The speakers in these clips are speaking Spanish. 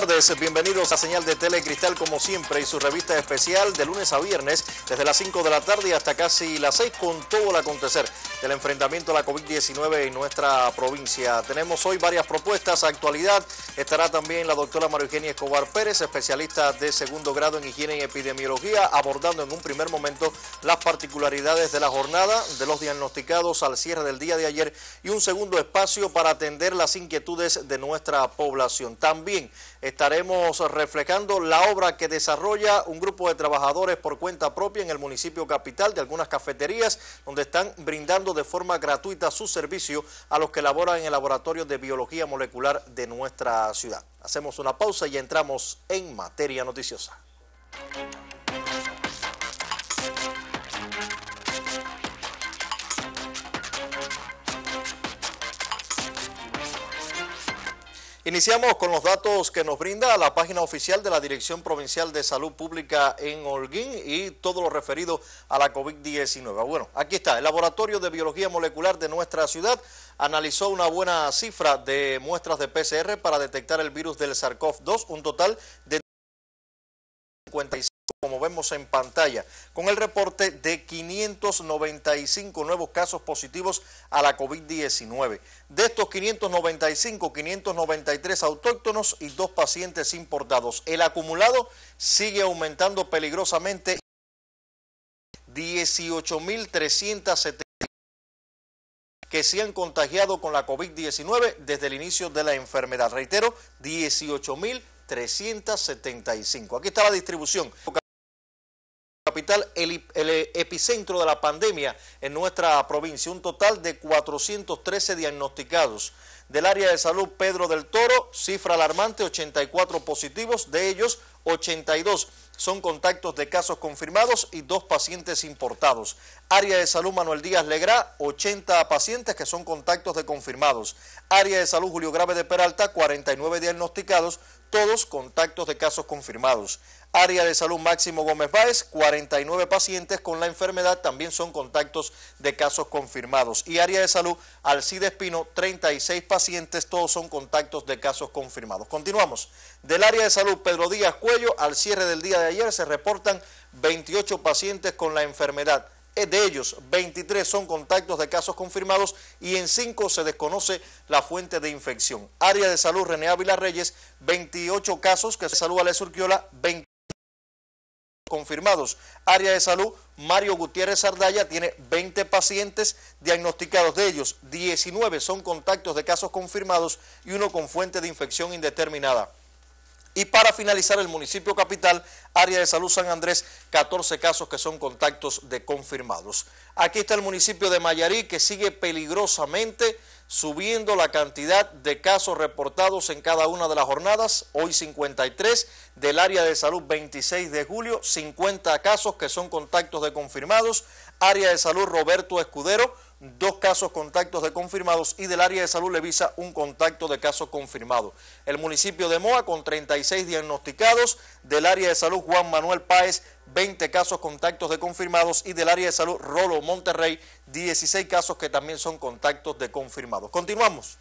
tardes. Bienvenidos a Señal de Telecristal como siempre y su revista especial de lunes a viernes desde las 5 de la tarde hasta casi las 6 con todo el acontecer del enfrentamiento a la COVID-19 en nuestra provincia. Tenemos hoy varias propuestas. Actualidad estará también la doctora María Eugenia Escobar Pérez, especialista de segundo grado en higiene y epidemiología, abordando en un primer momento las particularidades de la jornada de los diagnosticados al cierre del día de ayer y un segundo espacio para atender las inquietudes de nuestra población. También estaremos reflejando la obra que desarrolla un grupo de trabajadores por cuenta propia en el municipio capital de algunas cafeterías donde están brindando de forma gratuita su servicio a los que laboran en el laboratorio de biología molecular de nuestra ciudad. Hacemos una pausa y entramos en materia noticiosa. Iniciamos con los datos que nos brinda la página oficial de la Dirección Provincial de Salud Pública en Holguín y todo lo referido a la COVID-19. Bueno, aquí está, el Laboratorio de Biología Molecular de nuestra ciudad analizó una buena cifra de muestras de PCR para detectar el virus del SARS-CoV-2, un total de 55 como vemos en pantalla, con el reporte de 595 nuevos casos positivos a la COVID-19. De estos 595, 593 autóctonos y dos pacientes importados. El acumulado sigue aumentando peligrosamente 18.370 que se han contagiado con la COVID-19 desde el inicio de la enfermedad. Reitero, 18.375. Aquí está la distribución capital, el, epicentro de la pandemia en nuestra provincia. Un total de 413 diagnosticados. Del área de salud Pedro del Toro, cifra alarmante, 84 positivos, de ellos 82 son contactos de casos confirmados y dos pacientes importados. Área de salud Manuel Díaz Legrá, 80 pacientes que son contactos de confirmados. Área de salud Julio Grave de Peralta, 49 diagnosticados, todos contactos de casos confirmados. Área de Salud Máximo Gómez Báez, 49 pacientes con la enfermedad también son contactos de casos confirmados. Y Área de Salud Alcide Espino, 36 pacientes, todos son contactos de casos confirmados. Continuamos. Del Área de Salud Pedro Díaz Cuello, al cierre del día de ayer se reportan 28 pacientes con la enfermedad. De ellos, 23 son contactos de casos confirmados y en 5 se desconoce la fuente de infección. Área de salud René Ávila Reyes, 28 casos que se salud a Surquiola, 20 confirmados. Área de salud, Mario Gutiérrez Ardaya tiene 20 pacientes diagnosticados. De ellos, 19 son contactos de casos confirmados y uno con fuente de infección indeterminada. Y para finalizar, el municipio capital, área de salud San Andrés, 14 casos que son contactos de confirmados. Aquí está el municipio de Mayarí que sigue peligrosamente subiendo la cantidad de casos reportados en cada una de las jornadas. Hoy 53, del área de salud 26 de julio, 50 casos que son contactos de confirmados. Área de salud Roberto Escudero, dos casos contactos de confirmados y del área de salud Levisa un contacto de caso confirmado. El municipio de Moa con 36 diagnosticados, del área de salud Juan Manuel Páez 20 casos contactos de confirmados y del área de salud Rolo Monterrey 16 casos que también son contactos de confirmados. Continuamos.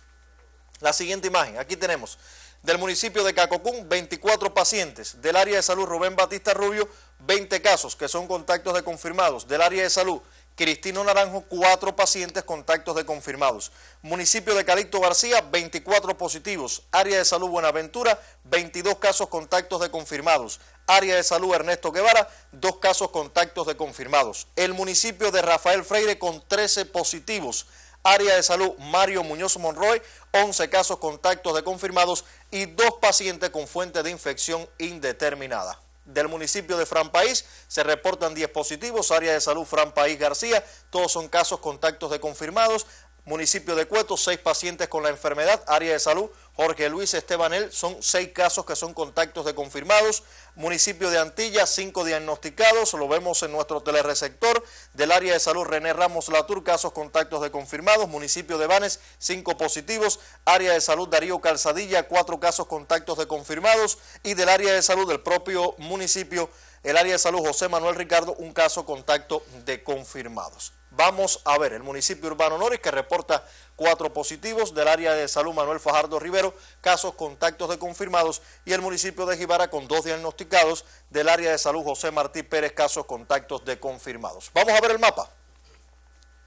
La siguiente imagen, aquí tenemos del municipio de Cacocún 24 pacientes, del área de salud Rubén Batista Rubio 20 casos que son contactos de confirmados, del área de salud Cristino Naranjo, cuatro pacientes contactos de confirmados. Municipio de Calixto García, 24 positivos. Área de salud Buenaventura, 22 casos contactos de confirmados. Área de salud Ernesto Guevara, dos casos contactos de confirmados. El municipio de Rafael Freire con 13 positivos. Área de salud Mario Muñoz Monroy, 11 casos contactos de confirmados y dos pacientes con fuente de infección indeterminada del municipio de Fran País se reportan 10 positivos, área de salud Fran País García, todos son casos contactos de confirmados, municipio de Cueto, 6 pacientes con la enfermedad, área de salud Jorge Luis Estebanel, son 6 casos que son contactos de confirmados, municipio de Antilla, 5 diagnosticados, lo vemos en nuestro telereceptor, del área de salud René Ramos Latour, casos contactos de confirmados, municipio de Banes, 5 positivos, área de salud Darío Calzadilla, 4 casos contactos de confirmados. Y del área de salud del propio municipio, el área de salud José Manuel Ricardo, un caso contacto de confirmados. Vamos a ver, el municipio urbano Noris que reporta cuatro positivos del área de salud Manuel Fajardo Rivero, casos contactos de confirmados y el municipio de Jibara con dos diagnosticados del área de salud José Martí Pérez, casos contactos de confirmados. Vamos a ver el mapa.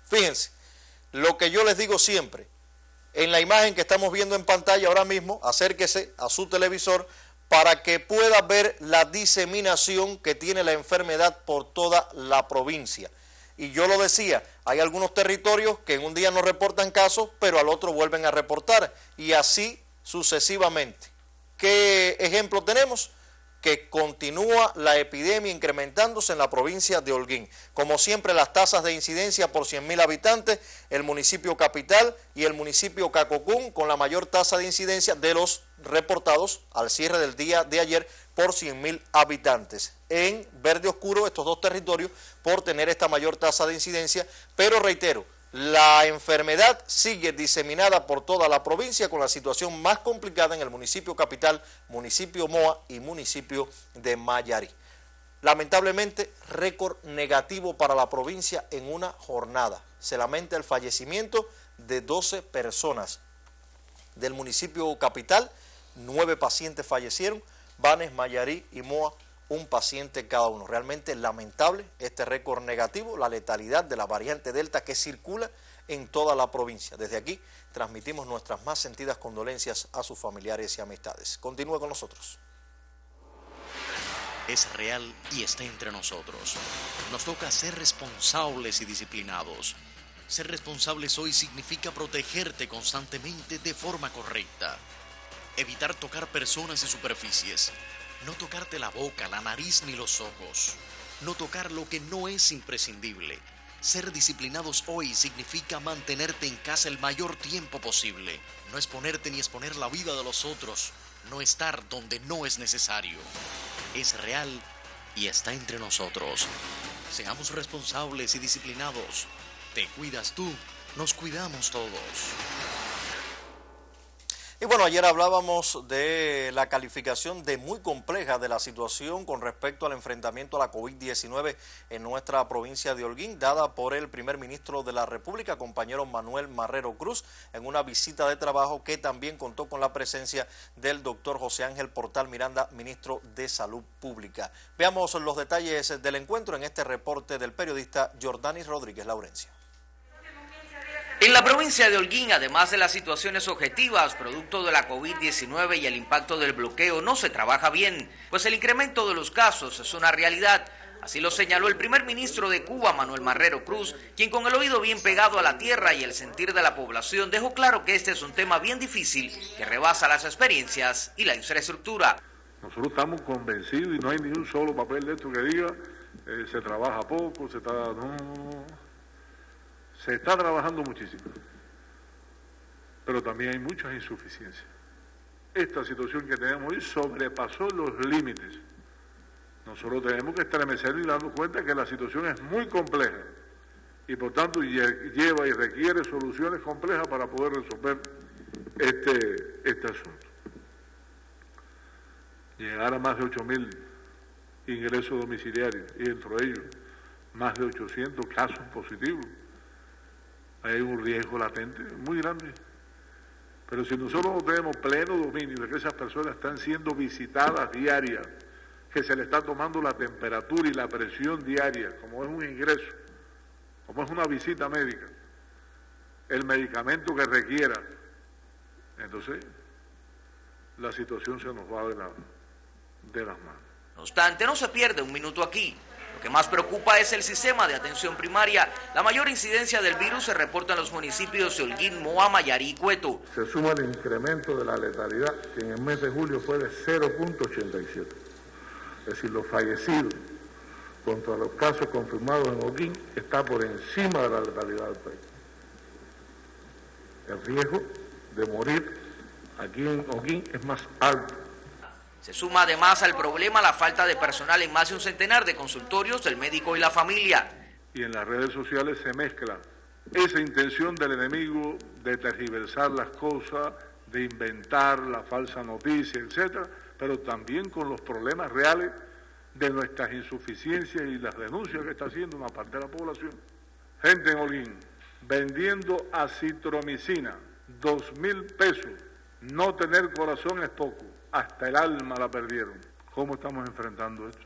Fíjense, lo que yo les digo siempre, en la imagen que estamos viendo en pantalla ahora mismo, acérquese a su televisor para que pueda ver la diseminación que tiene la enfermedad por toda la provincia. Y yo lo decía, hay algunos territorios que en un día no reportan casos, pero al otro vuelven a reportar, y así sucesivamente. ¿Qué ejemplo tenemos? que continúa la epidemia incrementándose en la provincia de Holguín. Como siempre, las tasas de incidencia por 100.000 habitantes, el municipio capital y el municipio Cacocún con la mayor tasa de incidencia de los reportados al cierre del día de ayer por 100.000 habitantes. En verde oscuro estos dos territorios por tener esta mayor tasa de incidencia, pero reitero, la enfermedad sigue diseminada por toda la provincia con la situación más complicada en el municipio capital, municipio Moa y municipio de Mayarí. Lamentablemente, récord negativo para la provincia en una jornada. Se lamenta el fallecimiento de 12 personas. Del municipio capital, nueve pacientes fallecieron, Vanes, Mayarí y Moa un paciente cada uno. Realmente lamentable este récord negativo, la letalidad de la variante Delta que circula en toda la provincia. Desde aquí transmitimos nuestras más sentidas condolencias a sus familiares y amistades. Continúe con nosotros. Es real y está entre nosotros. Nos toca ser responsables y disciplinados. Ser responsables hoy significa protegerte constantemente de forma correcta. Evitar tocar personas y superficies no tocarte la boca, la nariz ni los ojos. No tocar lo que no es imprescindible. Ser disciplinados hoy significa mantenerte en casa el mayor tiempo posible. No exponerte ni exponer la vida de los otros. No estar donde no es necesario. Es real y está entre nosotros. Seamos responsables y disciplinados. Te cuidas tú, nos cuidamos todos. Y bueno, ayer hablábamos de la calificación de muy compleja de la situación con respecto al enfrentamiento a la COVID-19 en nuestra provincia de Holguín, dada por el primer ministro de la República, compañero Manuel Marrero Cruz, en una visita de trabajo que también contó con la presencia del doctor José Ángel Portal Miranda, ministro de Salud Pública. Veamos los detalles del encuentro en este reporte del periodista Jordanis Rodríguez Laurencia. En la provincia de Holguín, además de las situaciones objetivas producto de la COVID-19 y el impacto del bloqueo, no se trabaja bien, pues el incremento de los casos es una realidad. Así lo señaló el primer ministro de Cuba, Manuel Marrero Cruz, quien con el oído bien pegado a la tierra y el sentir de la población dejó claro que este es un tema bien difícil que rebasa las experiencias y la infraestructura. Nosotros estamos convencidos y no hay ni un solo papel de esto que diga eh, se trabaja poco, se está... No, se está trabajando muchísimo, pero también hay muchas insuficiencias. Esta situación que tenemos hoy sobrepasó los límites. Nosotros tenemos que estremecer y darnos cuenta que la situación es muy compleja y por tanto lleva y requiere soluciones complejas para poder resolver este, este asunto. Llegar a más de 8.000 ingresos domiciliarios y dentro de ellos más de 800 casos positivos hay un riesgo latente muy grande. Pero si nosotros tenemos pleno dominio de que esas personas están siendo visitadas diarias, que se le está tomando la temperatura y la presión diaria, como es un ingreso, como es una visita médica, el medicamento que requiera, entonces la situación se nos va de, de las manos. No obstante, no se pierde un minuto aquí. Lo que más preocupa es el sistema de atención primaria. La mayor incidencia del virus se reporta en los municipios de Holguín, Moa, Mayarí y Cueto. Se suma el incremento de la letalidad, que en el mes de julio fue de 0.87. Es decir, los fallecidos contra los casos confirmados en Holguín está por encima de la letalidad del país. El riesgo de morir aquí en Holguín es más alto se suma además al problema la falta de personal en más de un centenar de consultorios del médico y la familia. Y en las redes sociales se mezcla esa intención del enemigo de tergiversar las cosas, de inventar la falsa noticia, etcétera, pero también con los problemas reales de nuestras insuficiencias y las denuncias que está haciendo una parte de la población. Gente en Holguín vendiendo acitromicina, dos mil pesos. No tener corazón es poco, hasta el alma la perdieron. ¿Cómo estamos enfrentando esto?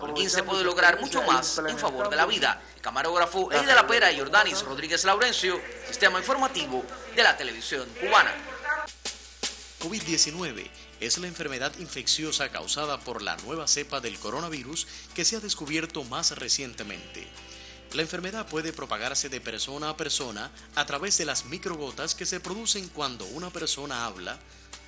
Holguín se puede lograr mucho más en favor de la vida. El camarógrafo Eddie de la Pera y Jordanis Rodríguez Laurencio, Sistema Informativo de la Televisión Cubana. COVID-19 es la enfermedad infecciosa causada por la nueva cepa del coronavirus que se ha descubierto más recientemente. La enfermedad puede propagarse de persona a persona a través de las microgotas que se producen cuando una persona habla,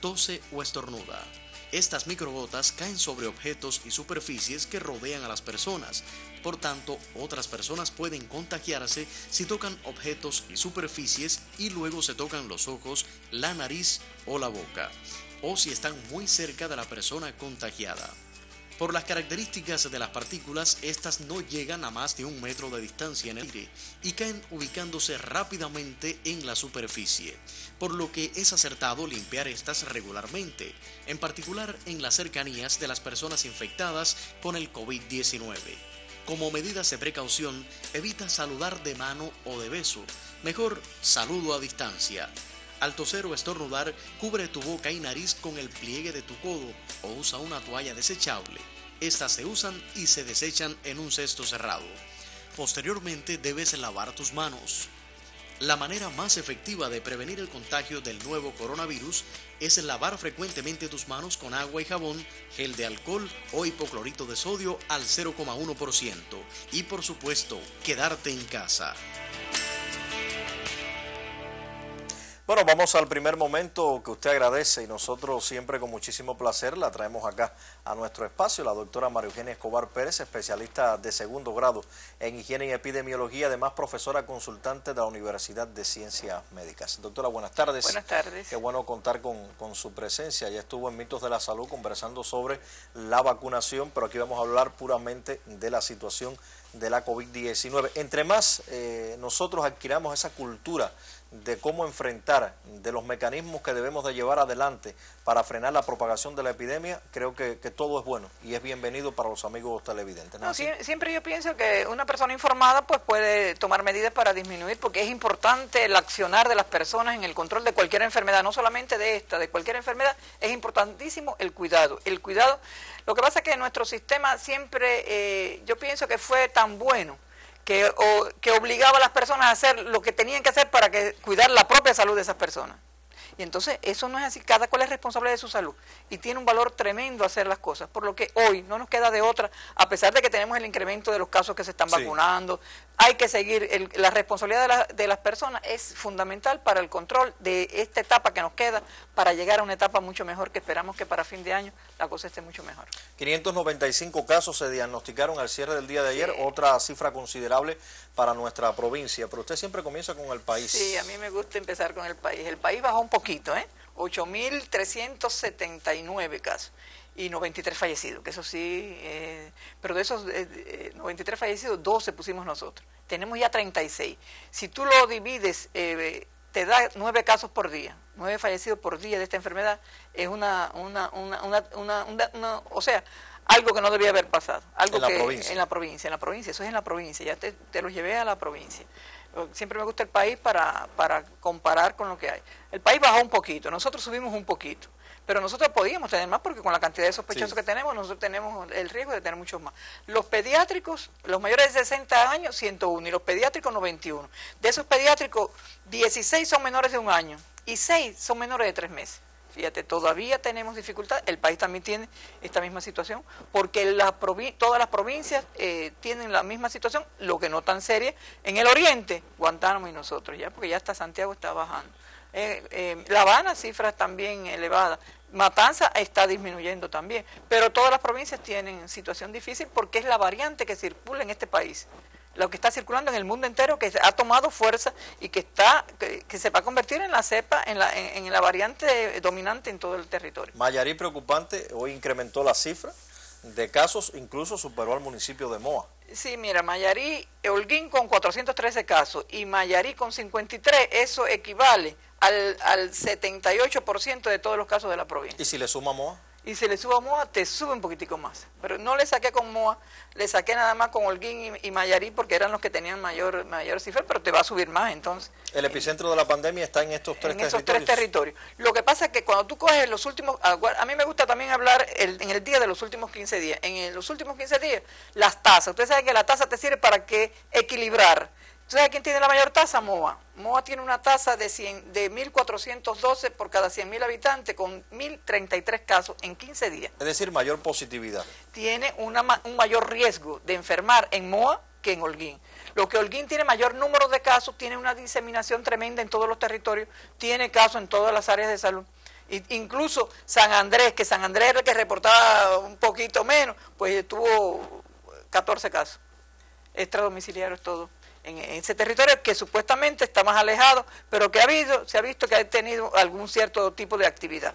tose o estornuda. Estas microgotas caen sobre objetos y superficies que rodean a las personas. Por tanto, otras personas pueden contagiarse si tocan objetos y superficies y luego se tocan los ojos, la nariz o la boca, o si están muy cerca de la persona contagiada. Por las características de las partículas, estas no llegan a más de un metro de distancia en el aire y caen ubicándose rápidamente en la superficie, por lo que es acertado limpiar estas regularmente, en particular en las cercanías de las personas infectadas con el COVID-19. Como medidas de precaución, evita saludar de mano o de beso, mejor saludo a distancia. Al toser o estornudar, cubre tu boca y nariz con el pliegue de tu codo o usa una toalla desechable. Estas se usan y se desechan en un cesto cerrado. Posteriormente debes lavar tus manos. La manera más efectiva de prevenir el contagio del nuevo coronavirus es lavar frecuentemente tus manos con agua y jabón, gel de alcohol o hipoclorito de sodio al 0,1% y por supuesto quedarte en casa. Bueno, vamos al primer momento que usted agradece y nosotros siempre con muchísimo placer la traemos acá a nuestro espacio, la doctora María Eugenia Escobar Pérez, especialista de segundo grado en higiene y epidemiología, además profesora consultante de la Universidad de Ciencias Médicas. Doctora, buenas tardes. Buenas tardes. Qué bueno contar con, con su presencia. Ya estuvo en Mitos de la Salud conversando sobre la vacunación, pero aquí vamos a hablar puramente de la situación de la COVID-19. Entre más eh, nosotros adquiramos esa cultura de cómo enfrentar, de los mecanismos que debemos de llevar adelante para frenar la propagación de la epidemia, creo que, todo es bueno y es bienvenido para los amigos televidentes. No, siempre yo pienso que una persona informada pues puede tomar medidas para disminuir, porque es importante el accionar de las personas en el control de cualquier enfermedad, no solamente de esta, de cualquier enfermedad, es importantísimo el cuidado. El cuidado, lo que pasa es que nuestro sistema siempre, eh, yo pienso que fue tan bueno que, que obligaba a las personas a hacer lo que tenían que hacer para que, cuidar la propia salud de esas personas. Y entonces eso no es así, cada cual es responsable de su salud. Y tiene un valor tremendo hacer las cosas, por lo que hoy no nos queda de otra, a pesar de que tenemos el incremento de los casos que se están vacunando, hay que seguir, la responsabilidad de, de, las personas es fundamental para el control de esta etapa que nos queda, para llegar a una etapa mucho mejor que esperamos que para fin de año la cosa esté mucho mejor. 595 casos se diagnosticaron al cierre del día de ayer, otra cifra considerable para nuestra provincia, pero usted siempre comienza con el país. Sí, a mí me gusta empezar con el país. El país bajó un poquito, ¿eh? 8.379 casos y 93 fallecidos, que eso sí, eh, pero de esos 93 eh, fallecidos, 12 pusimos nosotros. Tenemos ya 36. Si tú lo divides, eh, te da 9 casos por día, 9 fallecidos por día de esta enfermedad, es una, una, una, una, una o sea, algo que no debía haber pasado. Algo en la que, provincia. En la provincia, en la provincia, eso es en la provincia, ya te, te lo llevé a la provincia siempre me gusta el país para, para comparar con lo que hay. El país bajó un poquito, nosotros subimos un poquito, pero nosotros podíamos tener más porque con la cantidad de sospechosos que tenemos, nosotros tenemos el riesgo de tener muchos más. Los pediátricos, los mayores de 60 años, 101, y los pediátricos, 91. De esos pediátricos, 16 son menores de un año y 6 son menores de 3 meses. Fíjate, todavía tenemos dificultad, el país también tiene esta misma situación, porque todas las provincias eh, tienen la misma situación, lo que no tan seria, en el oriente, Guantánamo y nosotros, ya porque ya hasta Santiago está bajando. Eh, eh, la Habana, cifras también elevadas. Matanza está disminuyendo también, pero todas las provincias tienen situación difícil porque es la variante que circula en este país lo que está circulando en el mundo entero, que ha tomado fuerza y que está que, se va a convertir en la cepa, en la, en, la variante dominante en todo el territorio. Mayarí preocupante, hoy incrementó la cifra de casos, incluso superó al municipio de Moa. Sí, mira, Mayarí, Holguín con 413 casos y Mayarí con 53, eso equivale al, al 78% de todos los casos de la provincia. ¿Y si le suma Moa? Y se le sube a Moa, te sube un poquitico más. Pero no le saqué con Moa, le saqué nada más con Holguín y, Mayarí porque eran los que tenían mayor, mayor cifra, pero te va a subir más entonces. El epicentro de la pandemia está en estos tres en territorios. Esos tres territorios. Lo que pasa es que cuando tú coges los últimos, a mí me gusta también hablar en el día de los últimos 15 días. En los últimos 15 días, las tasas. Usted sabe que la tasa te sirve para que equilibrar ¿Sabes quién tiene la mayor tasa? MOA. MOA tiene una tasa de, 100, de 1.412 por cada 100.000 habitantes con 1.033 casos en 15 días. Es decir, mayor positividad. Tiene una, un mayor riesgo de enfermar en MOA que en Holguín. Lo que Holguín tiene mayor número de casos, tiene una diseminación tremenda en todos los territorios, tiene casos en todas las áreas de salud. incluso San Andrés, que San Andrés era el que reportaba un poquito menos, pues tuvo 14 casos extradomiciliarios todos en, ese territorio que supuestamente está más alejado, pero que ha habido, se ha visto que ha tenido algún cierto tipo de actividad.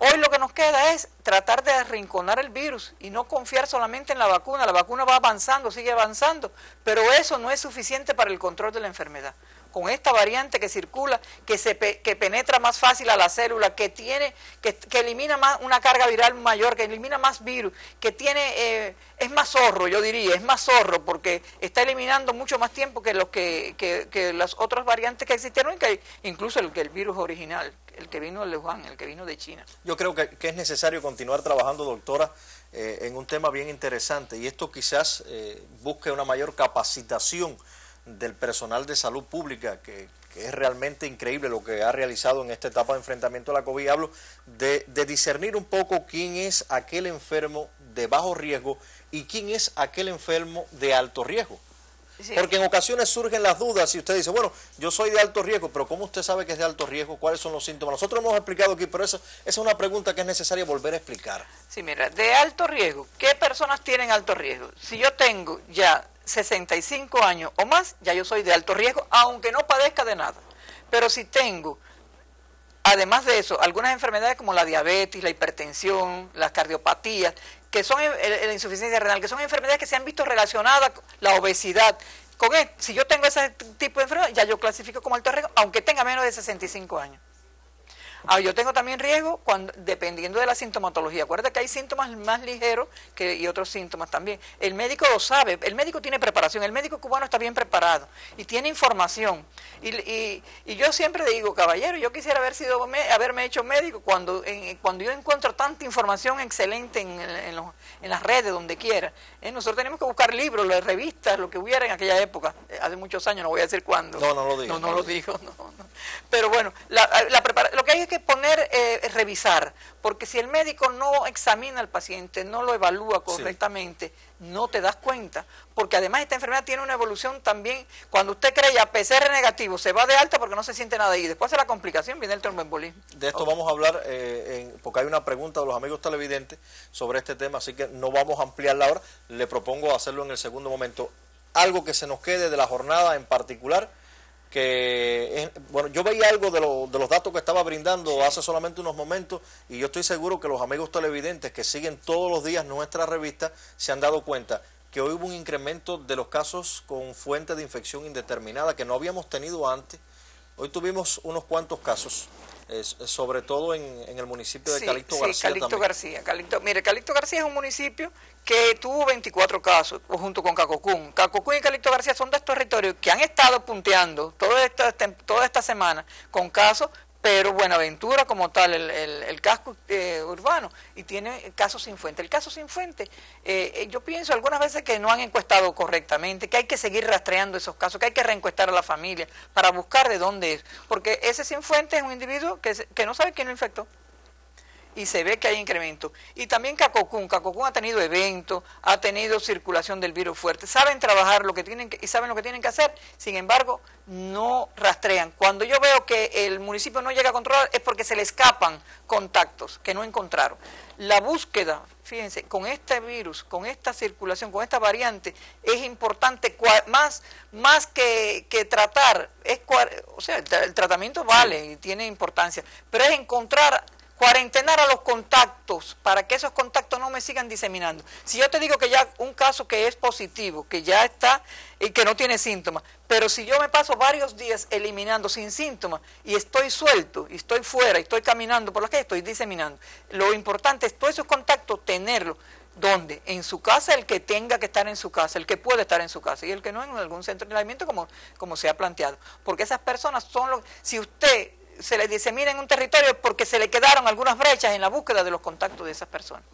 Hoy lo que nos queda es tratar de arrinconar el virus y no confiar solamente en la vacuna. La vacuna va avanzando, sigue avanzando, pero eso no es suficiente para el control de la enfermedad con esta variante que circula, que, se que penetra más fácil a la célula, que tiene, que, elimina más una carga viral mayor, que elimina más virus, que tiene, eh, es más zorro, yo diría, es más zorro, porque está eliminando mucho más tiempo que los que, que, las otras variantes que existieron, que incluso el, que el virus original, el que vino de Wuhan, el que vino de China. Yo creo que, es necesario continuar trabajando, doctora, eh, en un tema bien interesante, y esto quizás eh, busque una mayor capacitación del personal de salud pública, que, es realmente increíble lo que ha realizado en esta etapa de enfrentamiento a la COVID. Hablo de, discernir un poco quién es aquel enfermo de bajo riesgo y quién es aquel enfermo de alto riesgo. Porque en ocasiones surgen las dudas y usted dice, bueno, yo soy de alto riesgo, pero ¿cómo usted sabe que es de alto riesgo? ¿Cuáles son los síntomas? Nosotros hemos explicado aquí, pero esa, esa es una pregunta que es necesaria volver a explicar. Sí, mira, de alto riesgo, ¿qué personas tienen alto riesgo? Si yo tengo ya 65 años o más, ya yo soy de alto riesgo, aunque no padezca de nada. Pero si tengo, además de eso, algunas enfermedades como la diabetes, la hipertensión, las cardiopatías, que son la insuficiencia renal, que son enfermedades que se han visto relacionadas con la obesidad. Con si yo tengo ese tipo de enfermedad, ya yo clasifico como alto riesgo, aunque tenga menos de 65 años. Ah, yo tengo también riesgo cuando, dependiendo de la sintomatología. Acuérdate que hay síntomas más ligeros que, y otros síntomas también. El médico lo sabe, el médico tiene preparación, el médico cubano está bien preparado y tiene información. Y, yo siempre digo, caballero, yo quisiera haber sido haberme hecho médico cuando, cuando yo encuentro tanta información excelente en, en, las redes, donde quiera. Eh, nosotros tenemos que buscar libros, las revistas, lo que hubiera en aquella época, eh, hace muchos años, no voy a decir cuándo. No, no lo digo. No, no, lo digo. Pero bueno, la, la lo que hay que poner, eh, revisar, porque si el médico no examina al paciente, no lo evalúa correctamente, no te das cuenta, porque además esta enfermedad tiene una evolución también, cuando usted cree ya PCR negativo, se va de alta porque no se siente nada y después de la complicación viene el tromboembolismo. De esto vamos a hablar, eh, porque hay una pregunta de los amigos televidentes sobre este tema, así que no vamos a ampliarla ahora, le propongo hacerlo en el segundo momento. Algo que se nos quede de la jornada en particular, que, bueno, yo veía algo de, de, los datos que estaba brindando hace solamente unos momentos y yo estoy seguro que los amigos televidentes que siguen todos los días nuestra revista se han dado cuenta que hoy hubo un incremento de los casos con fuente de infección indeterminada que no habíamos tenido antes. Hoy tuvimos unos cuantos casos sobre todo en, el municipio de Calixto García. Sí, Calixto García. mire, Calixto García es un municipio que tuvo 24 casos junto con Cacocún. Cacocún y Calixto García son dos territorios que han estado punteando toda esta, toda esta semana con casos pero Buenaventura como tal, el, el, casco eh, urbano, y tiene casos sin fuente. El caso sin fuente, eh, eh, yo pienso algunas veces que no han encuestado correctamente, que hay que seguir rastreando esos casos, que hay que reencuestar a la familia para buscar de dónde es, porque ese sin fuente es un individuo que, que no sabe quién lo infectó y se ve que hay incremento. Y también Cacocún, Cacocún ha tenido eventos, ha tenido circulación del virus fuerte, saben trabajar lo que tienen y saben lo que tienen que hacer, sin embargo, no rastrean. Cuando yo veo que el municipio no llega a controlar es porque se le escapan contactos que no encontraron. La búsqueda, fíjense, con este virus, con esta circulación, con esta variante, es importante, más, más que, que tratar, es, o sea, el, tratamiento vale y tiene importancia, pero es encontrar cuarentenar a los contactos para que esos contactos no me sigan diseminando. Si yo te digo que ya un caso que es positivo, que ya está y que no tiene síntomas, pero si yo me paso varios días eliminando sin síntomas y estoy suelto y estoy fuera y estoy caminando por la calle, estoy diseminando. Lo importante es todos esos contactos tenerlos. ¿Dónde? En su casa, el que tenga que estar en su casa, el que puede estar en su casa y el que no en algún centro de aislamiento como, como se ha planteado. Porque esas personas son los... Si usted se le disemina en un territorio porque se le quedaron algunas brechas en la búsqueda de los contactos de esas personas.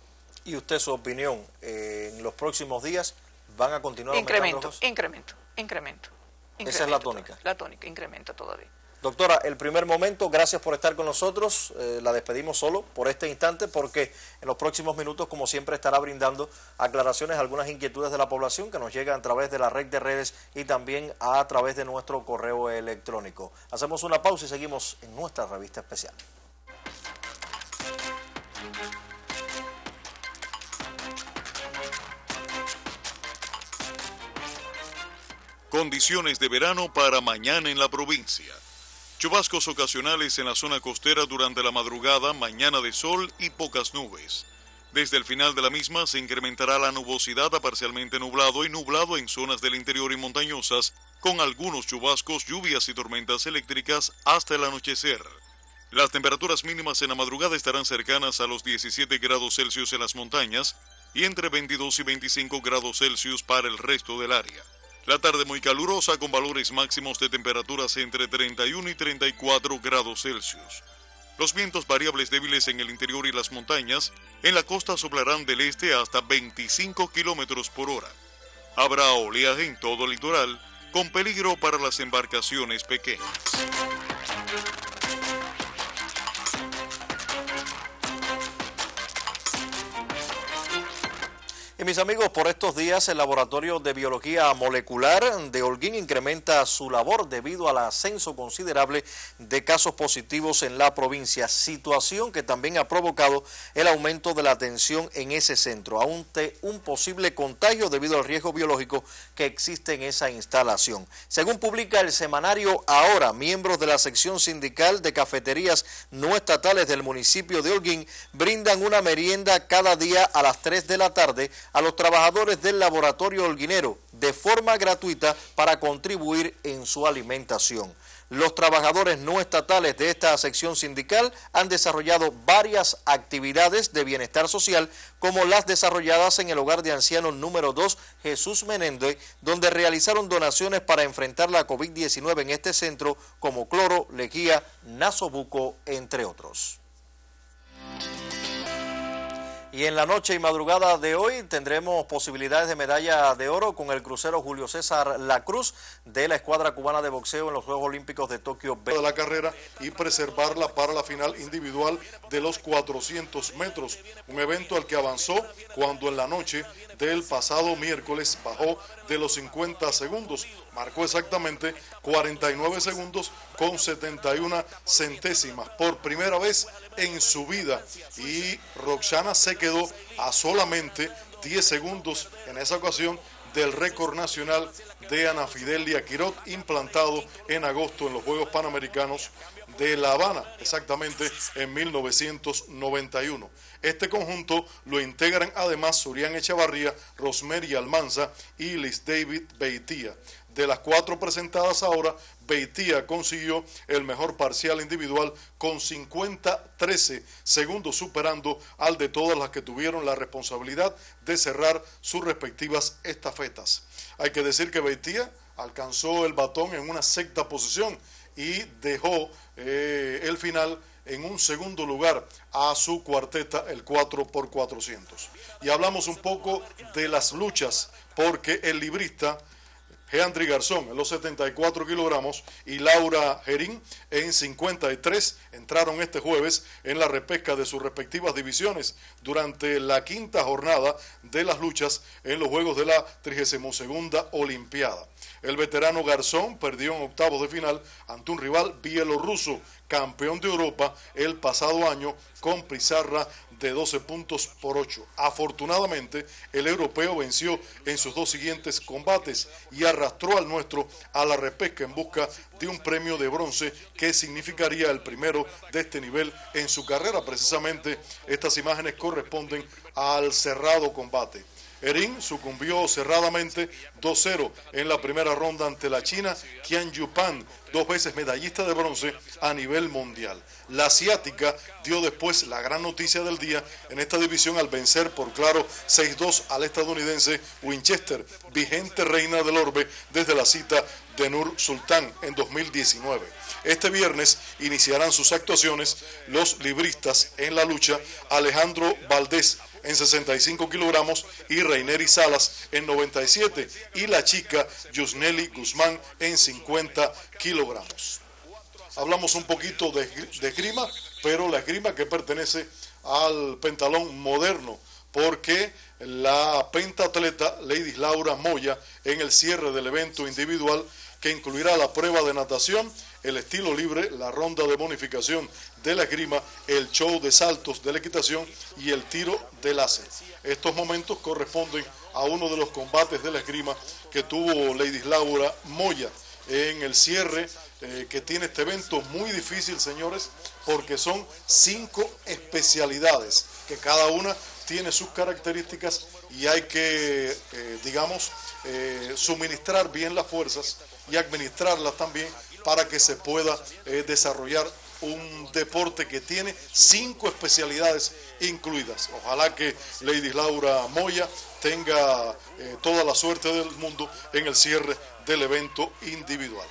¿Y usted su opinión? Eh, ¿En los próximos días van a continuar incremento, incremento, incremento, incremento. Esa es la tónica. La tónica, incrementa todavía. Doctora, el primer momento, gracias por estar con nosotros. Eh, la despedimos solo por este instante porque en los próximos minutos, como siempre, estará brindando aclaraciones a algunas inquietudes de la población que nos llegan a través de la red de redes y también a través de nuestro correo electrónico. Hacemos una pausa y seguimos en nuestra revista especial. Condiciones de verano para mañana en la provincia. Chubascos ocasionales en la zona costera durante la madrugada, mañana de sol y pocas nubes. Desde el final de la misma se incrementará la nubosidad a parcialmente nublado y nublado en zonas del interior y montañosas, con algunos chubascos, lluvias y tormentas eléctricas hasta el anochecer. Las temperaturas mínimas en la madrugada estarán cercanas a los 17 grados Celsius en las montañas y entre 22 y 25 grados Celsius para el resto del área. La tarde muy calurosa con valores máximos de temperaturas entre 31 y 34 grados Celsius. Los vientos variables débiles en el interior y las montañas, en la costa soplarán del este hasta 25 kilómetros por hora. Habrá oleaje en todo el litoral, con peligro para las embarcaciones pequeñas. Mis amigos, por estos días el Laboratorio de Biología Molecular de Holguín incrementa su labor debido al ascenso considerable de casos positivos en la provincia, situación que también ha provocado el aumento de la atención en ese centro, ante un posible contagio debido al riesgo biológico que existe en esa instalación. Según publica el semanario Ahora, miembros de la sección sindical de cafeterías no estatales del municipio de Holguín brindan una merienda cada día a las 3 de la tarde a los trabajadores del laboratorio holguinero de forma gratuita para contribuir en su alimentación. Los trabajadores no estatales de esta sección sindical han desarrollado varias actividades de bienestar social, como las desarrolladas en el hogar de ancianos número 2 Jesús Menéndez, donde realizaron donaciones para enfrentar la COVID-19 en este centro, como cloro, lejía, nasobuco, entre otros. Y en la noche y madrugada de hoy tendremos posibilidades de medalla de oro con el crucero Julio César La Cruz de la escuadra cubana de boxeo en los Juegos Olímpicos de Tokio. De la carrera y preservarla para la final individual de los 400 metros, un evento al que avanzó cuando en la noche del pasado miércoles bajó de los 50 segundos, marcó exactamente 49 segundos con 71 centésimas por primera vez en su vida y Roxana se quedó a solamente 10 segundos en esa ocasión del récord nacional de Ana Fidelia Quirot implantado en agosto en los Juegos Panamericanos de La Habana, exactamente en 1991. Este conjunto lo integran además Surian Echavarría, Rosemary Almanza y Liz David Beitía. De las cuatro presentadas ahora, Beitía consiguió el mejor parcial individual con 50-13 segundos, superando al de todas las que tuvieron la responsabilidad de cerrar sus respectivas estafetas. Hay que decir que Beitía alcanzó el batón en una sexta posición y dejó eh, el final en un segundo lugar a su cuarteta, el 4 por 400 Y hablamos un poco de las luchas, porque el librista Geandri Garzón en los 74 kilogramos y Laura Gerín en 53 entraron este jueves en la repesca de sus respectivas divisiones durante la quinta jornada de las luchas en los Juegos de la 32 Olimpiada. El veterano Garzón perdió en octavos de final ante un rival bielorruso campeón de Europa el pasado año con pizarra de 12 puntos por 8. Afortunadamente, el europeo venció en sus dos siguientes combates y arrastró al nuestro a la repesca en busca de un premio de bronce que significaría el primero de este nivel en su carrera. Precisamente estas imágenes corresponden al cerrado combate. Erin sucumbió cerradamente 2-0 en la primera ronda ante la China Qian Yupan, dos veces medallista de bronce a nivel mundial. La asiática dio después la gran noticia del día en esta división al vencer por claro 6-2 al estadounidense Winchester, vigente reina del orbe desde la cita de Nur Sultán en 2019. Este viernes iniciarán sus actuaciones los libristas en la lucha Alejandro Valdés en 65 kilogramos y Reineri Salas en 97 y la chica Yusneli Guzmán en 50 kilogramos. Hablamos un poquito de, de esgrima, pero la esgrima que pertenece al pentalón moderno, porque la pentatleta Lady Laura Moya en el cierre del evento individual que incluirá la prueba de natación, el estilo libre, la ronda de bonificación de la esgrima, el show de saltos de la equitación y el tiro de láser. Estos momentos corresponden a uno de los combates de la esgrima que tuvo Lady Laura Moya en el cierre eh, que tiene este evento muy difícil, señores, porque son cinco especialidades que cada una tiene sus características y hay que, eh, digamos, eh, suministrar bien las fuerzas y administrarlas también para que se pueda desarrollar un deporte que tiene cinco especialidades incluidas. Ojalá que Lady Laura Moya tenga eh, toda la suerte del mundo en el cierre del evento individual.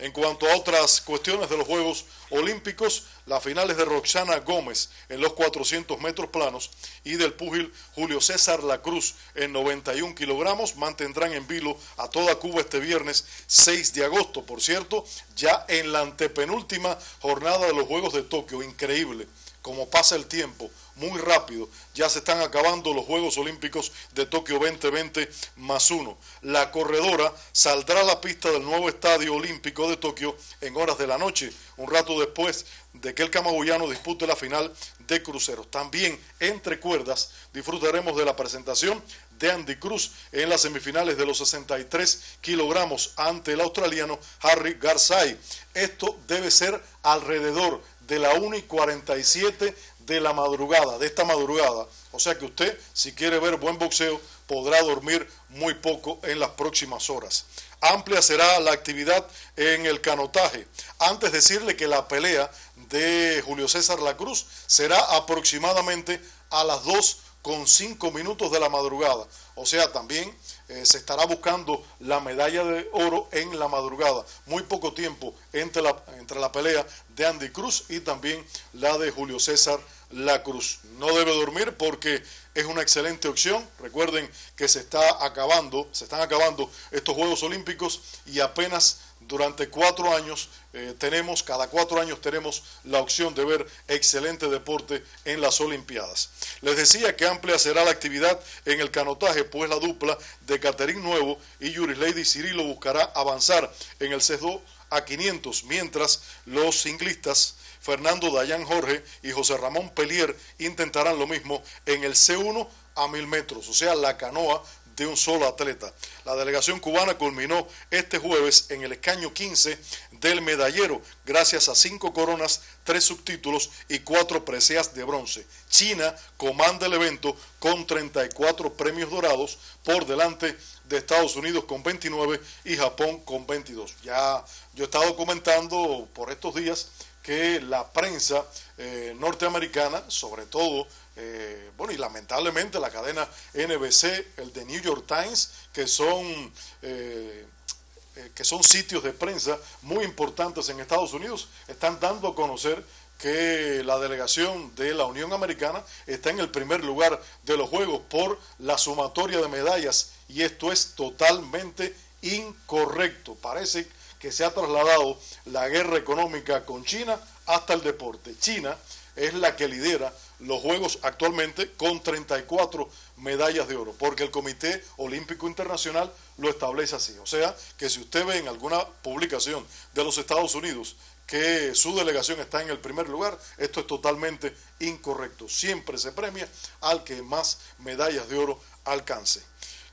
En cuanto a otras cuestiones de los Juegos Olímpicos, las finales de Roxana Gómez en los 400 metros planos y del púgil Julio César La Cruz en 91 kilogramos mantendrán en vilo a toda Cuba este viernes 6 de agosto. Por cierto, ya en la antepenúltima jornada de los Juegos de Tokio, increíble como pasa el tiempo, muy rápido, ya se están acabando los Juegos Olímpicos de Tokio 2020 más uno. La corredora saldrá a la pista del nuevo Estadio Olímpico de Tokio en horas de la noche, un rato después de que el camaguyano dispute la final de cruceros. También entre cuerdas disfrutaremos de la presentación de Andy Cruz en las semifinales de los 63 kilogramos ante el australiano Harry Garzai. Esto debe ser alrededor de la 1 y 47 de la madrugada, de esta madrugada. O sea que usted, si quiere ver buen boxeo, podrá dormir muy poco en las próximas horas. Amplia será la actividad en el canotaje. Antes decirle que la pelea de Julio César La Cruz será aproximadamente a las 2 con 5 minutos de la madrugada. O sea, también eh, se estará buscando la medalla de oro en la madrugada. Muy poco tiempo entre la, entre la pelea de Andy Cruz y también la de Julio César La Cruz. No debe dormir porque es una excelente opción. Recuerden que se está acabando, se están acabando estos Juegos Olímpicos y apenas durante cuatro años eh, tenemos, cada cuatro años tenemos la opción de ver excelente deporte en las Olimpiadas. Les decía que amplia será la actividad en el canotaje, pues la dupla de Caterín Nuevo y Yuris Lady Cirilo buscará avanzar en el C2 a 500, mientras los ciclistas Fernando Dayan Jorge y José Ramón Pelier intentarán lo mismo en el C1 a 1000 metros, o sea, la canoa de un solo atleta. La delegación cubana culminó este jueves en el escaño 15 del medallero, gracias a cinco coronas, tres subtítulos y cuatro preseas de bronce. China comanda el evento con 34 premios dorados por delante de Estados Unidos con 29 y Japón con 22. Ya yo he estado comentando por estos días que la prensa eh, norteamericana, sobre todo eh, bueno, y lamentablemente la cadena NBC, el de New York Times, que son, eh, eh, que son sitios de prensa muy importantes en Estados Unidos, están dando a conocer que la delegación de la Unión Americana está en el primer lugar de los Juegos por la sumatoria de medallas y esto es totalmente incorrecto. Parece que se ha trasladado la guerra económica con China hasta el deporte. China es la que lidera los Juegos actualmente con 34 medallas de oro, porque el Comité Olímpico Internacional lo establece así. O sea, que si usted ve en alguna publicación de los Estados Unidos que su delegación está en el primer lugar. Esto es totalmente incorrecto. Siempre se premia al que más medallas de oro alcance.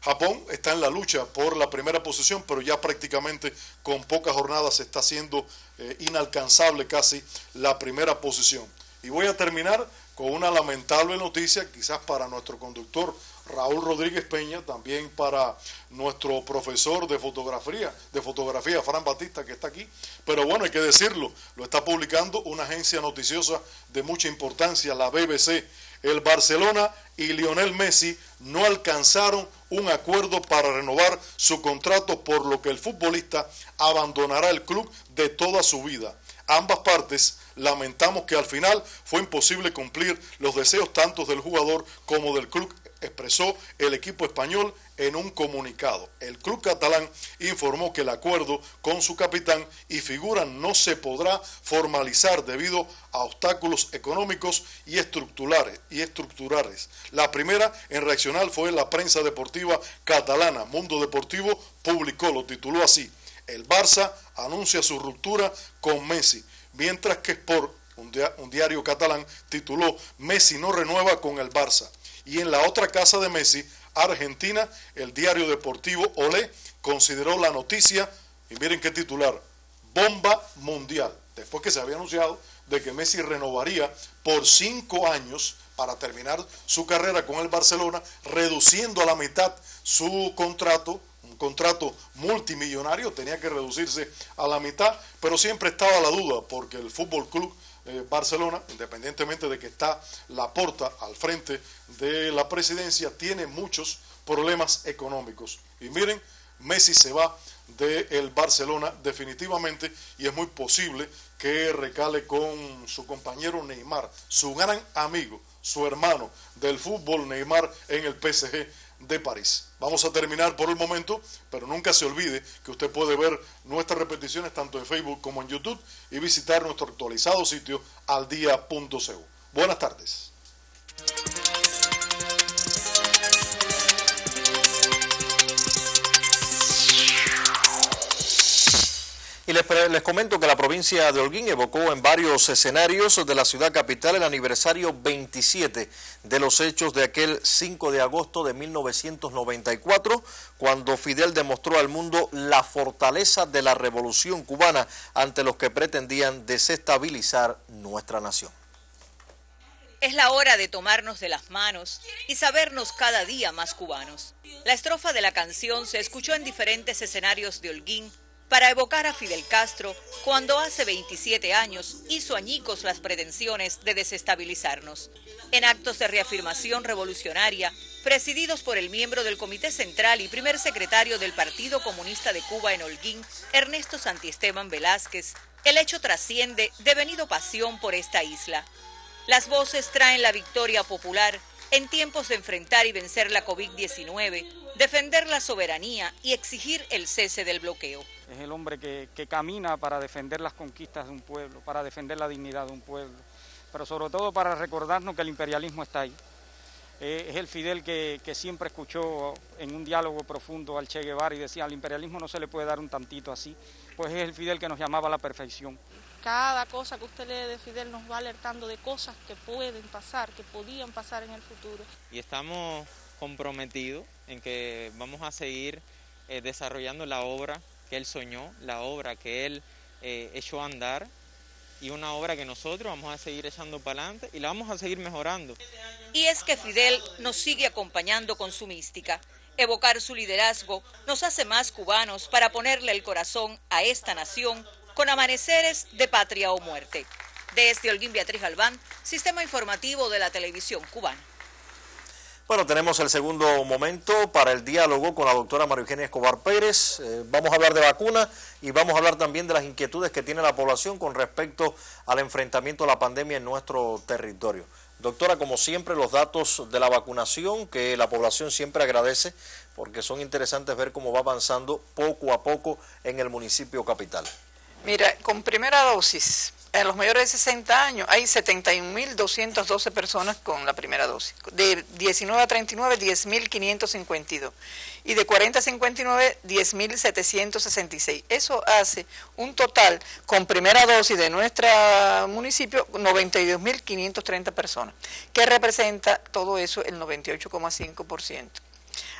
Japón está en la lucha por la primera posición, pero ya prácticamente con pocas jornadas está siendo eh, inalcanzable casi la primera posición. Y voy a terminar con una lamentable noticia, quizás para nuestro conductor Raúl Rodríguez Peña, también para nuestro profesor de fotografía, de fotografía, Fran Batista, que está aquí. Pero bueno, hay que decirlo, lo está publicando una agencia noticiosa de mucha importancia, la BBC. El Barcelona y Lionel Messi no alcanzaron un acuerdo para renovar su contrato, por lo que el futbolista abandonará el club de toda su vida. Ambas partes lamentamos que al final fue imposible cumplir los deseos tanto del jugador como del club expresó el equipo español en un comunicado. El club catalán informó que el acuerdo con su capitán y figura no se podrá formalizar debido a obstáculos económicos y estructurales. Y estructurales. La primera en reaccionar fue la prensa deportiva catalana. Mundo Deportivo publicó, lo tituló así. El Barça anuncia su ruptura con Messi, mientras que Sport, un diario catalán, tituló Messi no renueva con el Barça. Y en la otra casa de Messi, Argentina, el diario deportivo Olé consideró la noticia, y miren qué titular, bomba mundial. Después que se había anunciado de que Messi renovaría por cinco años para terminar su carrera con el Barcelona, reduciendo a la mitad su contrato, contrato multimillonario, tenía que reducirse a la mitad, pero siempre estaba la duda, porque el Fútbol Club eh, Barcelona, independientemente de que está la porta al frente de la presidencia, tiene muchos problemas económicos. Y miren, Messi se va del Barcelona definitivamente y es muy posible que recale con su compañero Neymar, su gran amigo, su hermano del fútbol Neymar en el PSG de París. Vamos a terminar por el momento, pero nunca se olvide que usted puede ver nuestras repeticiones tanto en Facebook como en YouTube y visitar nuestro actualizado sitio aldia.cu. Buenas tardes. Y les, comento que la provincia de Holguín evocó en varios escenarios de la ciudad capital el aniversario 27 de los hechos de aquel 5 de agosto de 1994, cuando Fidel demostró al mundo la fortaleza de la revolución cubana ante los que pretendían desestabilizar nuestra nación. Es la hora de tomarnos de las manos y sabernos cada día más cubanos. La estrofa de la canción se escuchó en diferentes escenarios de Holguín para evocar a Fidel Castro cuando hace 27 años hizo añicos las pretensiones de desestabilizarnos. En actos de reafirmación revolucionaria, presididos por el miembro del Comité Central y primer secretario del Partido Comunista de Cuba en Holguín, Ernesto Santiesteban Velázquez, el hecho trasciende devenido pasión por esta isla. Las voces traen la victoria popular en tiempos de enfrentar y vencer la COVID-19, defender la soberanía y exigir el cese del bloqueo. Es el hombre que, camina para defender las conquistas de un pueblo, para defender la dignidad de un pueblo, pero sobre todo para recordarnos que el imperialismo está ahí. Eh, es el Fidel que, que, siempre escuchó en un diálogo profundo al Che Guevara y decía, al imperialismo no se le puede dar un tantito así, pues es el Fidel que nos llamaba a la perfección. Cada cosa que usted lee de Fidel nos va alertando de cosas que pueden pasar, que podían pasar en el futuro. Y estamos comprometidos en que vamos a seguir eh, desarrollando la obra que él soñó, la obra que él eh, echó a andar y una obra que nosotros vamos a seguir echando para adelante y la vamos a seguir mejorando. Y es que Fidel nos sigue acompañando con su mística. Evocar su liderazgo nos hace más cubanos para ponerle el corazón a esta nación con amaneceres de patria o muerte. Desde Holguín Beatriz Albán, Sistema Informativo de la Televisión Cubana. Bueno, tenemos el segundo momento para el diálogo con la doctora María Eugenia Escobar Pérez. Eh, vamos a hablar de vacuna y vamos a hablar también de las inquietudes que tiene la población con respecto al enfrentamiento a la pandemia en nuestro territorio. Doctora, como siempre, los datos de la vacunación que la población siempre agradece porque son interesantes ver cómo va avanzando poco a poco en el municipio capital. Mira, con primera dosis en los mayores de 60 años hay 71.212 personas con la primera dosis. De 19 a 39, 10.552. Y de 40 a 59, 10.766. Eso hace un total con primera dosis de nuestro municipio, 92.530 personas, que representa todo eso el 98,5%.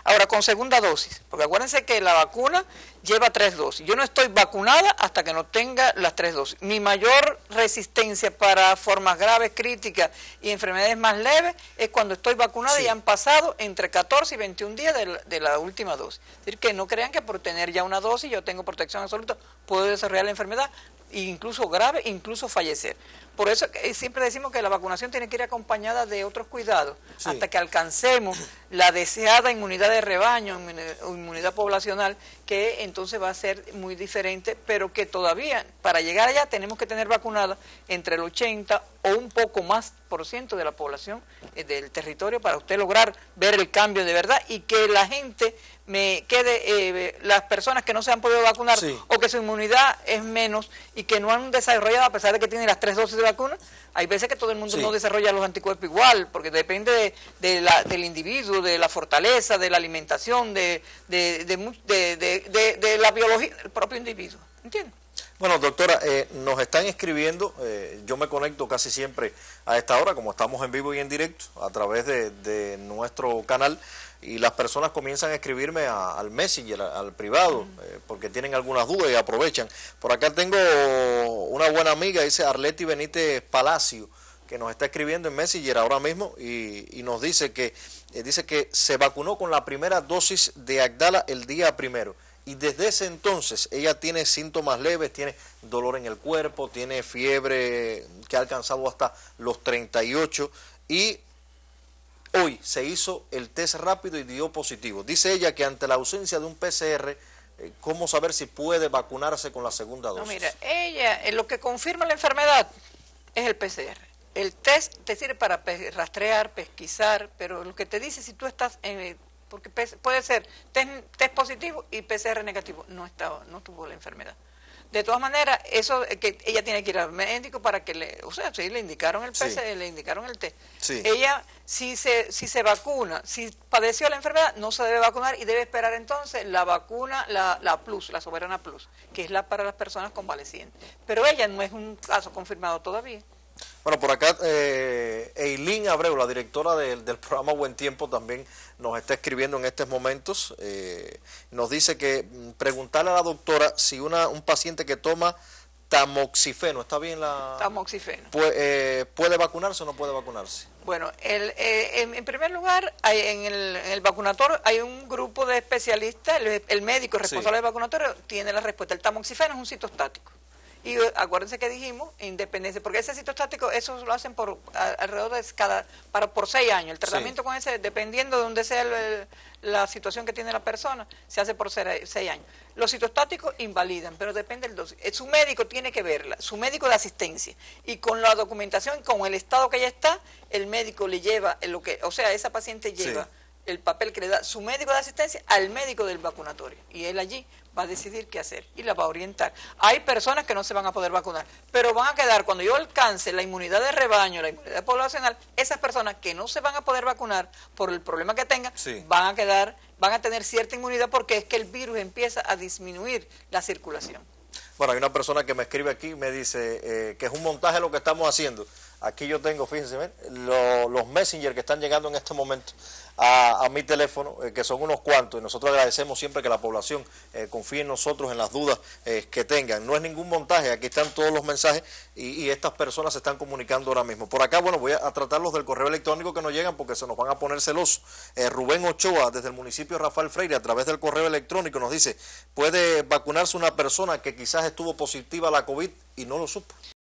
Ahora, con segunda dosis, porque acuérdense que la vacuna lleva tres dosis. Yo no estoy vacunada hasta que no tenga las tres dosis. Mi mayor resistencia para formas graves, críticas y enfermedades más leves es cuando estoy vacunada y han pasado entre 14 y 21 días de la, última dosis. Es decir, que no crean que por tener ya una dosis yo tengo protección absoluta, puedo desarrollar la enfermedad, incluso grave, incluso fallecer. Por eso siempre decimos que la vacunación tiene que ir acompañada de otros cuidados hasta que alcancemos la deseada inmunidad de rebaño, inmunidad poblacional, que entonces va a ser muy diferente, pero que todavía para llegar allá tenemos que tener vacunada entre el 80 o un poco más por ciento de la población eh, del territorio para usted lograr ver el cambio de verdad y que la gente me quede, eh, las personas que no se han podido vacunar o que su inmunidad es menos y que no han desarrollado, a pesar de que tienen las tres dosis de vacuna, hay veces que todo el mundo no desarrolla los anticuerpos igual, porque depende de, la, del individuo, de la fortaleza, de la alimentación, de, de la biología del propio individuo. ¿Entiendes? Bueno, doctora, eh, nos están escribiendo, eh, yo me conecto casi siempre a esta hora, como estamos en vivo y en directo, a través de nuestro canal y las personas comienzan a escribirme al Messenger, al, privado, eh, porque tienen algunas dudas y aprovechan. Por acá tengo una buena amiga, dice Arleti Benítez Palacio, que nos está escribiendo en Messenger ahora mismo y, nos dice que, eh, dice que se vacunó con la primera dosis de Agdala el día primero. Y desde ese entonces ella tiene síntomas leves, tiene dolor en el cuerpo, tiene fiebre que ha alcanzado hasta los 38 y Hoy se hizo el test rápido y dio positivo. Dice ella que ante la ausencia de un PCR, eh, ¿cómo saber si puede vacunarse con la segunda dosis? No, mira, ella, eh, lo que confirma la enfermedad es el PCR. El test te sirve para rastrear, pesquisar, pero lo que te dice si tú estás en... Eh, porque puede ser test, positivo y PCR negativo. No, estaba, no tuvo la enfermedad. De todas maneras, eso que ella tiene que ir al médico para que le, o sea, sí, le indicaron el PC, le indicaron el test. Ella, si se, si se vacuna, si padeció la enfermedad, no se debe vacunar y debe esperar entonces la vacuna, la, la Plus, la Soberana Plus, que es la para las personas convalecientes. Pero ella no es un caso confirmado todavía. Bueno, por acá eh, Eileen Abreu, la directora del, programa Buen Tiempo, también nos está escribiendo en estos momentos. Eh, nos dice que mm, preguntarle a la doctora si una, un paciente que toma tamoxifeno, ¿está bien la...? Tamoxifeno. Puede, eh, ¿Puede vacunarse o no puede vacunarse? Bueno, el, eh, en, primer lugar, hay, en, el, en, el, vacunatorio hay un grupo de especialistas, el, médico responsable del vacunatorio tiene la respuesta. El tamoxifeno es un citostático. Y acuérdense que dijimos independencia, porque ese citostático, eso lo hacen por alrededor de cada, para por seis años. El tratamiento con ese, dependiendo de dónde sea la situación que tiene la persona, se hace por seis años. Los citostáticos invalidan, pero depende del dosis. Eh, su médico tiene que verla, su médico de asistencia. Y con la documentación, con el estado que ella está, el médico le lleva, lo que, o sea, esa paciente lleva el papel que le da su médico de asistencia al médico del vacunatorio. Y él allí va a decidir qué hacer y la va a orientar. Hay personas que no se van a poder vacunar, pero van a quedar, cuando yo alcance la inmunidad de rebaño, la inmunidad poblacional, esas personas que no se van a poder vacunar por el problema que tengan, van a quedar, van a tener cierta inmunidad porque es que el virus empieza a disminuir la circulación. Bueno, hay una persona que me escribe aquí me dice eh, que es un montaje lo que estamos haciendo. Aquí yo tengo, fíjense, los messenger que están llegando en este momento a, mi teléfono, eh, que son unos cuantos, y nosotros agradecemos siempre que la población eh, confíe en nosotros en las dudas eh, que tengan. No es ningún montaje, aquí están todos los mensajes y, estas personas se están comunicando ahora mismo. Por acá, bueno, voy a, tratarlos del correo electrónico que nos llegan porque se nos van a poner celosos. Rubén Ochoa, desde el municipio Rafael Freire, a través del correo electrónico, nos dice, ¿puede vacunarse una persona que quizás estuvo positiva a la COVID y no lo supo?